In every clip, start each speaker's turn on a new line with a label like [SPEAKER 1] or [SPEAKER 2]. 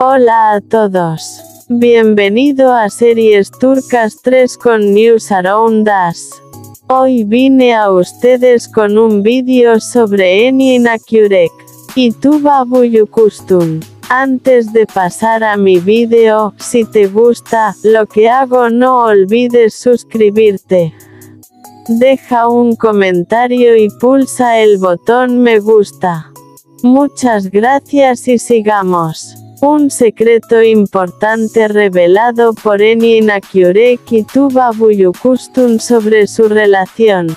[SPEAKER 1] Hola a todos. Bienvenido a Series Turcas 3 con News Around Us. Hoy vine a ustedes con un vídeo sobre Eni Inakurek y Tuba Buyukustun. Antes de pasar a mi vídeo, si te gusta lo que hago no olvides suscribirte. Deja un comentario y pulsa el botón me gusta. Muchas gracias y sigamos. Un secreto importante revelado por Eni Inakurek y Tuba Buyukustun sobre su relación.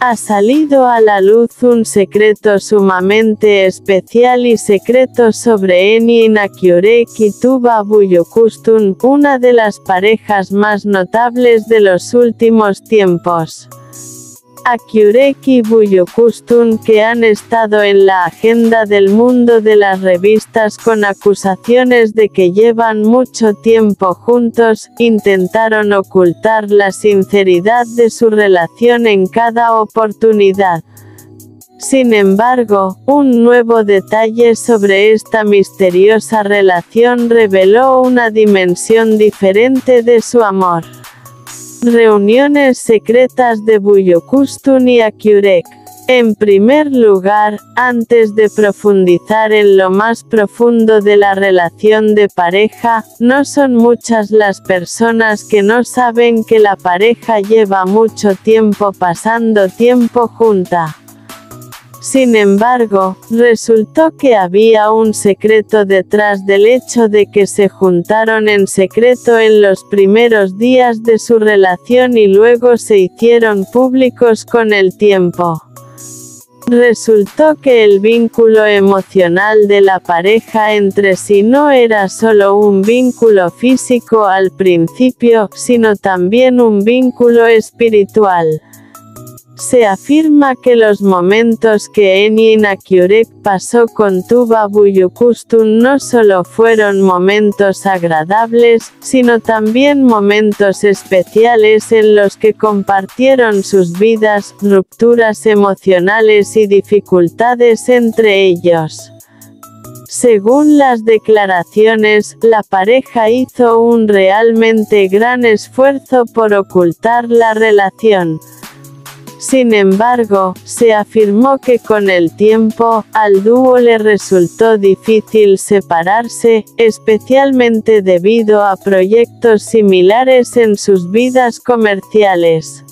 [SPEAKER 1] Ha salido a la luz un secreto sumamente especial y secreto sobre Eni Inakurek y Tuba Buyukustun, una de las parejas más notables de los últimos tiempos. Akurek y Buyukustun que han estado en la agenda del mundo de las revistas con acusaciones de que llevan mucho tiempo juntos, intentaron ocultar la sinceridad de su relación en cada oportunidad. Sin embargo, un nuevo detalle sobre esta misteriosa relación reveló una dimensión diferente de su amor. Reuniones secretas de Buyukustun y Akurek. En primer lugar, antes de profundizar en lo más profundo de la relación de pareja, no son muchas las personas que no saben que la pareja lleva mucho tiempo pasando tiempo junta. Sin embargo, resultó que había un secreto detrás del hecho de que se juntaron en secreto en los primeros días de su relación y luego se hicieron públicos con el tiempo. Resultó que el vínculo emocional de la pareja entre sí no era solo un vínculo físico al principio, sino también un vínculo espiritual. Se afirma que los momentos que Eni Inakurek pasó con Tuba Buyukustun no solo fueron momentos agradables, sino también momentos especiales en los que compartieron sus vidas, rupturas emocionales y dificultades entre ellos. Según las declaraciones, la pareja hizo un realmente gran esfuerzo por ocultar la relación. Sin embargo, se afirmó que con el tiempo, al dúo le resultó difícil separarse, especialmente debido a proyectos similares en sus vidas comerciales.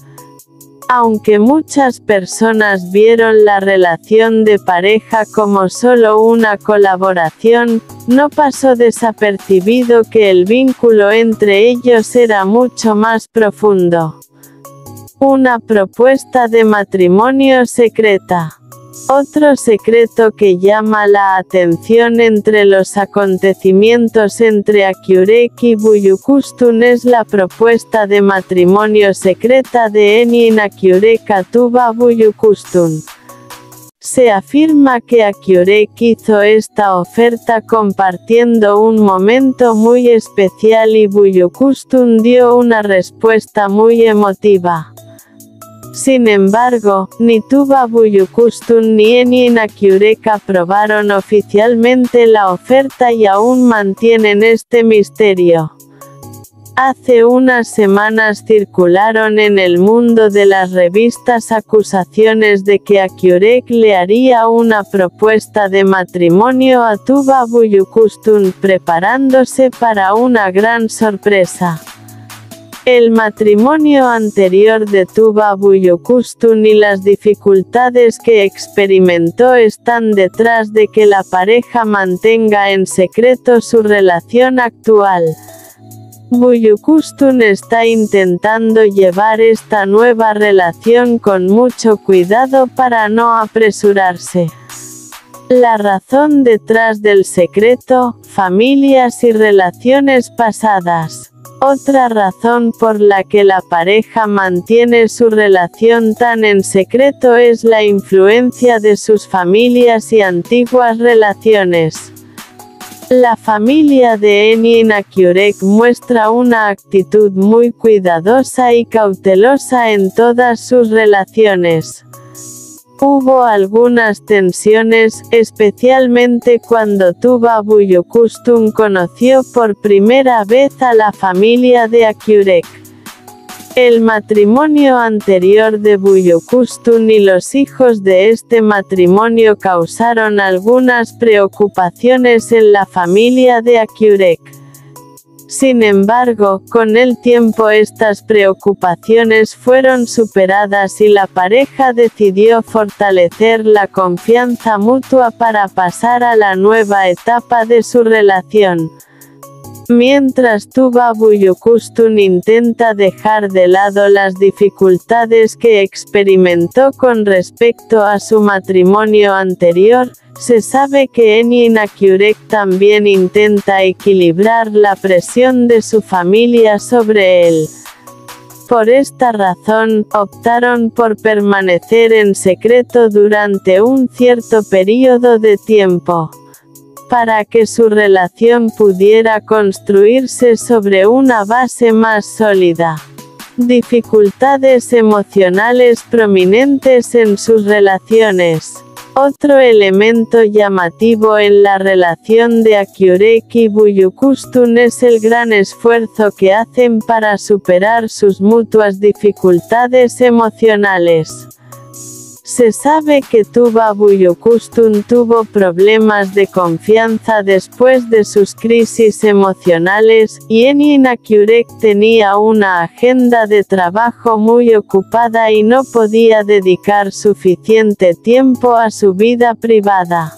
[SPEAKER 1] Aunque muchas personas vieron la relación de pareja como solo una colaboración, no pasó desapercibido que el vínculo entre ellos era mucho más profundo. Una propuesta de matrimonio secreta. Otro secreto que llama la atención entre los acontecimientos entre Akurek y Buyukustun es la propuesta de matrimonio secreta de Enin Akurek a Tuba Buyukustun. Se afirma que Akurek hizo esta oferta compartiendo un momento muy especial y Buyukustun dio una respuesta muy emotiva. Sin embargo, ni Tuba Buyukustun ni Eni Inakurek aprobaron oficialmente la oferta y aún mantienen este misterio. Hace unas semanas circularon en el mundo de las revistas acusaciones de que Akurek le haría una propuesta de matrimonio a Tuba Buyukustun preparándose para una gran sorpresa. El matrimonio anterior de Tuba Buyukustun y las dificultades que experimentó están detrás de que la pareja mantenga en secreto su relación actual. Buyukustun está intentando llevar esta nueva relación con mucho cuidado para no apresurarse. La razón detrás del secreto, familias y relaciones pasadas. Otra razón por la que la pareja mantiene su relación tan en secreto es la influencia de sus familias y antiguas relaciones. La familia de Eni Inakurek muestra una actitud muy cuidadosa y cautelosa en todas sus relaciones. Hubo algunas tensiones, especialmente cuando Tuba Buyukustun conoció por primera vez a la familia de Akyurek. El matrimonio anterior de Buyukustun y los hijos de este matrimonio causaron algunas preocupaciones en la familia de Akyurek. Sin embargo, con el tiempo estas preocupaciones fueron superadas y la pareja decidió fortalecer la confianza mutua para pasar a la nueva etapa de su relación. Mientras Tuba Buyukustun intenta dejar de lado las dificultades que experimentó con respecto a su matrimonio anterior, se sabe que Enin Akurek también intenta equilibrar la presión de su familia sobre él. Por esta razón, optaron por permanecer en secreto durante un cierto periodo de tiempo para que su relación pudiera construirse sobre una base más sólida. Dificultades emocionales prominentes en sus relaciones. Otro elemento llamativo en la relación de Akyurek y Buyukustun es el gran esfuerzo que hacen para superar sus mutuas dificultades emocionales. Se sabe que Tuba Buyukustun tuvo problemas de confianza después de sus crisis emocionales, y Enin Akurek tenía una agenda de trabajo muy ocupada y no podía dedicar suficiente tiempo a su vida privada.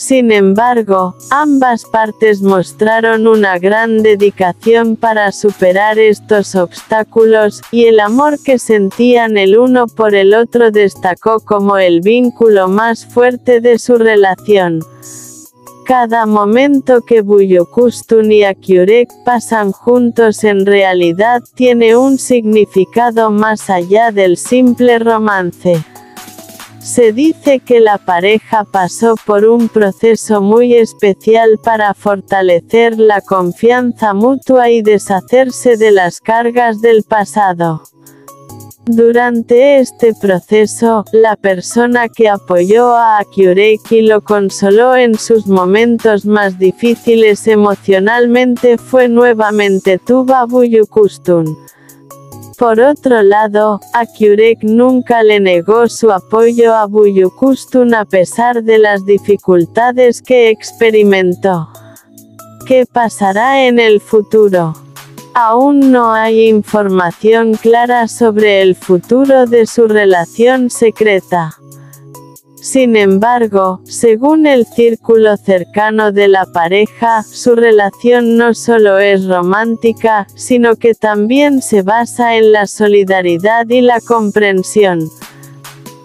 [SPEAKER 1] Sin embargo, ambas partes mostraron una gran dedicación para superar estos obstáculos, y el amor que sentían el uno por el otro destacó como el vínculo más fuerte de su relación. Cada momento que Buyukustun y Akurek pasan juntos en realidad tiene un significado más allá del simple romance. Se dice que la pareja pasó por un proceso muy especial para fortalecer la confianza mutua y deshacerse de las cargas del pasado. Durante este proceso, la persona que apoyó a Akureki lo consoló en sus momentos más difíciles emocionalmente fue nuevamente Tuba Buyukustun. Por otro lado, Akurek nunca le negó su apoyo a Buyukustun a pesar de las dificultades que experimentó. ¿Qué pasará en el futuro? Aún no hay información clara sobre el futuro de su relación secreta. Sin embargo, según el círculo cercano de la pareja, su relación no solo es romántica, sino que también se basa en la solidaridad y la comprensión.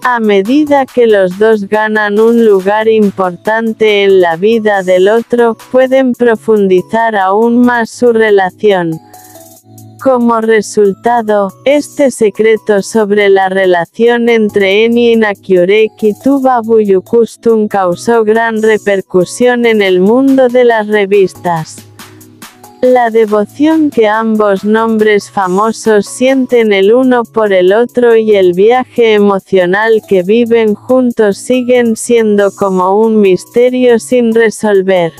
[SPEAKER 1] A medida que los dos ganan un lugar importante en la vida del otro, pueden profundizar aún más su relación. Como resultado, este secreto sobre la relación entre Enin Akurek y Tuba Buyukustun causó gran repercusión en el mundo de las revistas. La devoción que ambos nombres famosos sienten el uno por el otro y el viaje emocional que viven juntos siguen siendo como un misterio sin resolver.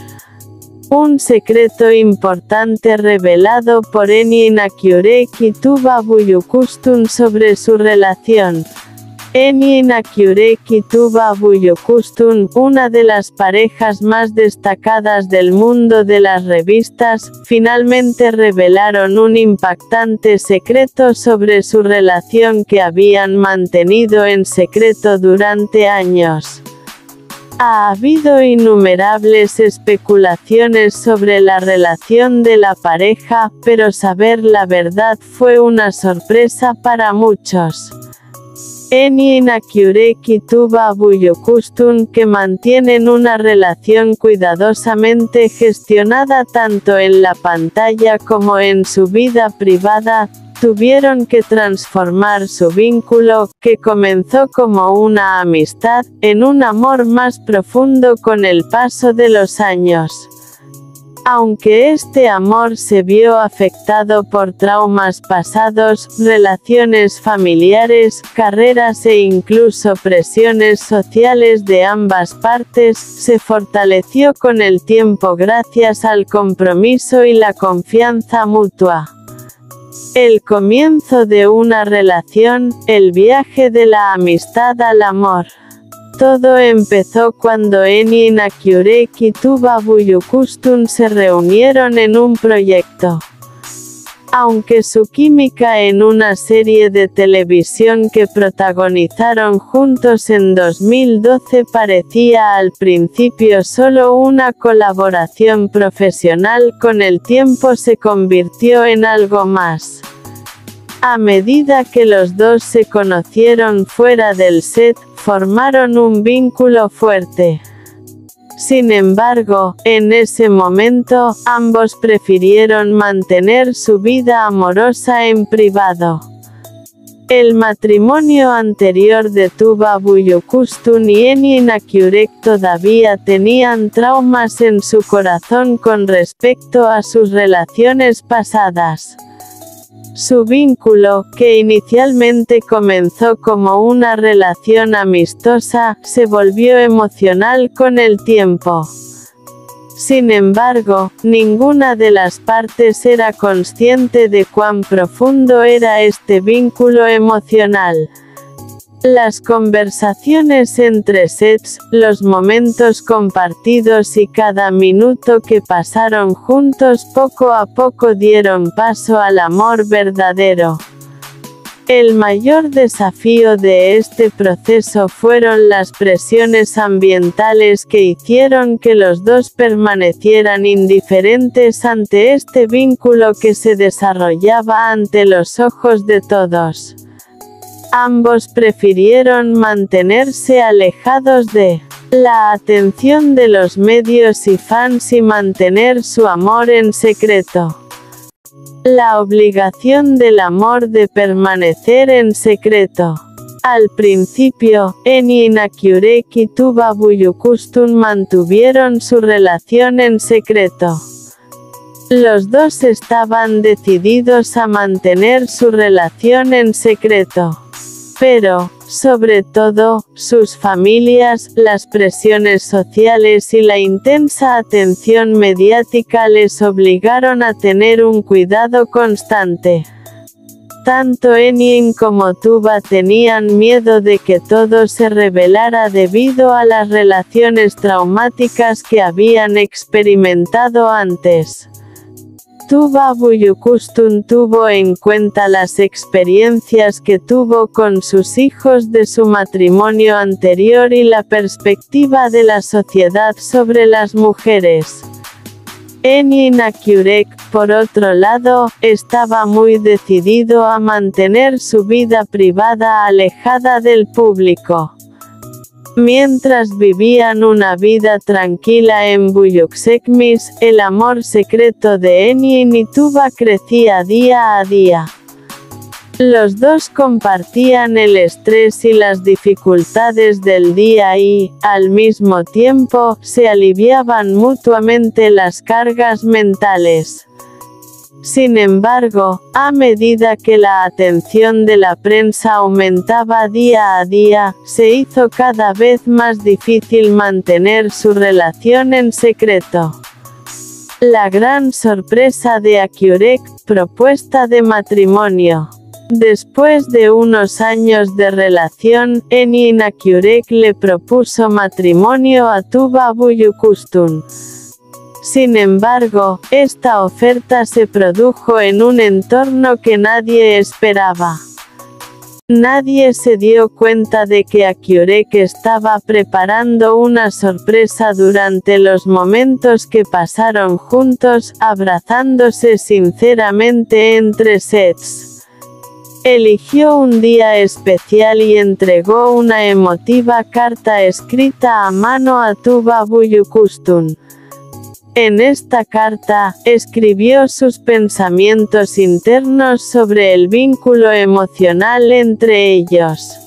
[SPEAKER 1] Un secreto importante revelado por Eni Inakyurek y Tuba Buyukustun sobre su relación. Eni Inakyurek y Tuba Buyukustun, una de las parejas más destacadas del mundo de las revistas, finalmente revelaron un impactante secreto sobre su relación que habían mantenido en secreto durante años. Ha habido innumerables especulaciones sobre la relación de la pareja, pero saber la verdad fue una sorpresa para muchos. Eni y Tuba Buyukustun que mantienen una relación cuidadosamente gestionada tanto en la pantalla como en su vida privada, tuvieron que transformar su vínculo, que comenzó como una amistad, en un amor más profundo con el paso de los años. Aunque este amor se vio afectado por traumas pasados, relaciones familiares, carreras e incluso presiones sociales de ambas partes, se fortaleció con el tiempo gracias al compromiso y la confianza mutua. El comienzo de una relación, el viaje de la amistad al amor. Todo empezó cuando Eni Nakurek y Tuba Buyukustun se reunieron en un proyecto. Aunque su química en una serie de televisión que protagonizaron juntos en 2012 parecía al principio solo una colaboración profesional con el tiempo se convirtió en algo más. A medida que los dos se conocieron fuera del set, formaron un vínculo fuerte. Sin embargo, en ese momento, ambos prefirieron mantener su vida amorosa en privado. El matrimonio anterior de Tuba Buyukustun y Eni Nakurek todavía tenían traumas en su corazón con respecto a sus relaciones pasadas. Su vínculo, que inicialmente comenzó como una relación amistosa, se volvió emocional con el tiempo. Sin embargo, ninguna de las partes era consciente de cuán profundo era este vínculo emocional. Las conversaciones entre sets, los momentos compartidos y cada minuto que pasaron juntos poco a poco dieron paso al amor verdadero. El mayor desafío de este proceso fueron las presiones ambientales que hicieron que los dos permanecieran indiferentes ante este vínculo que se desarrollaba ante los ojos de todos. Ambos prefirieron mantenerse alejados de la atención de los medios y fans y mantener su amor en secreto. La obligación del amor de permanecer en secreto. Al principio, Eni Nakurek y Tuba Buyukustun mantuvieron su relación en secreto. Los dos estaban decididos a mantener su relación en secreto. Pero, sobre todo, sus familias, las presiones sociales y la intensa atención mediática les obligaron a tener un cuidado constante. Tanto Enin como Tuba tenían miedo de que todo se revelara debido a las relaciones traumáticas que habían experimentado antes. Tuba Buyukustun tuvo en cuenta las experiencias que tuvo con sus hijos de su matrimonio anterior y la perspectiva de la sociedad sobre las mujeres. Eni Nakurek, por otro lado, estaba muy decidido a mantener su vida privada alejada del público. Mientras vivían una vida tranquila en Buyuksekmis, el amor secreto de Eni y Nituba crecía día a día. Los dos compartían el estrés y las dificultades del día y, al mismo tiempo, se aliviaban mutuamente las cargas mentales. Sin embargo, a medida que la atención de la prensa aumentaba día a día, se hizo cada vez más difícil mantener su relación en secreto. La gran sorpresa de Akurek, propuesta de matrimonio. Después de unos años de relación, Enin Akurek le propuso matrimonio a Tuba Buyukustun. Sin embargo, esta oferta se produjo en un entorno que nadie esperaba. Nadie se dio cuenta de que Akurek estaba preparando una sorpresa durante los momentos que pasaron juntos, abrazándose sinceramente entre sets. Eligió un día especial y entregó una emotiva carta escrita a mano a Tuba Buyukustun. En esta carta, escribió sus pensamientos internos sobre el vínculo emocional entre ellos.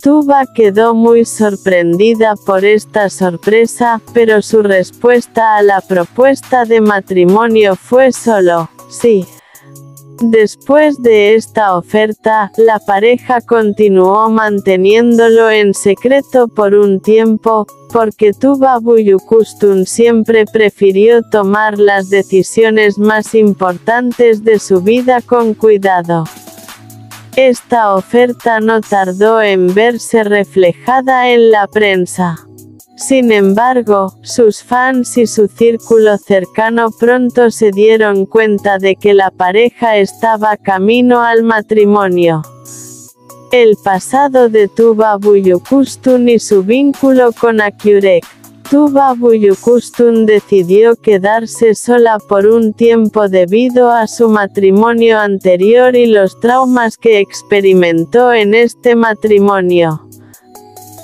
[SPEAKER 1] Tuba quedó muy sorprendida por esta sorpresa, pero su respuesta a la propuesta de matrimonio fue solo, sí. Después de esta oferta, la pareja continuó manteniéndolo en secreto por un tiempo, porque Tuba Buyukustun siempre prefirió tomar las decisiones más importantes de su vida con cuidado. Esta oferta no tardó en verse reflejada en la prensa. Sin embargo, sus fans y su círculo cercano pronto se dieron cuenta de que la pareja estaba camino al matrimonio. El pasado de Tuba Buyukustun y su vínculo con Akyurek. Tuba Buyukustun decidió quedarse sola por un tiempo debido a su matrimonio anterior y los traumas que experimentó en este matrimonio.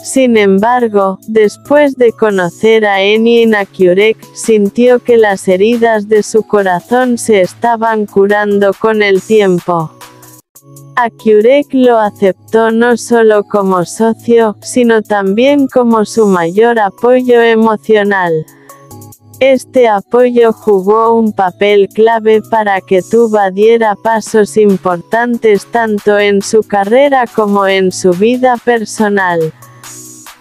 [SPEAKER 1] Sin embargo, después de conocer a Eni Akyurek, sintió que las heridas de su corazón se estaban curando con el tiempo. Akyurek lo aceptó no solo como socio, sino también como su mayor apoyo emocional. Este apoyo jugó un papel clave para que Tuba diera pasos importantes tanto en su carrera como en su vida personal.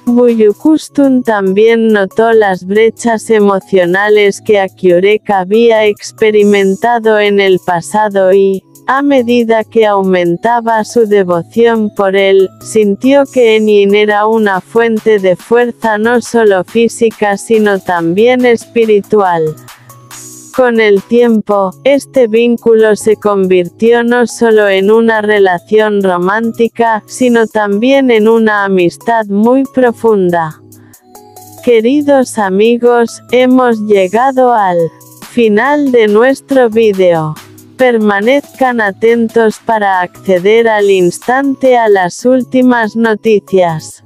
[SPEAKER 1] Buyukustun también notó las brechas emocionales que Akyurek había experimentado en el pasado y, a medida que aumentaba su devoción por él, sintió que Enin era una fuente de fuerza no solo física sino también espiritual. Con el tiempo, este vínculo se convirtió no solo en una relación romántica, sino también en una amistad muy profunda. Queridos amigos, hemos llegado al final de nuestro vídeo. Permanezcan atentos para acceder al instante a las últimas noticias.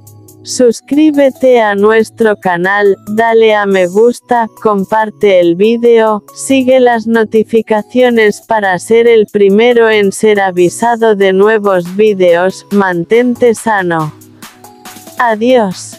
[SPEAKER 1] Suscríbete a nuestro canal, dale a me gusta, comparte el vídeo, sigue las notificaciones para ser el primero en ser avisado de nuevos vídeos, mantente sano. Adiós.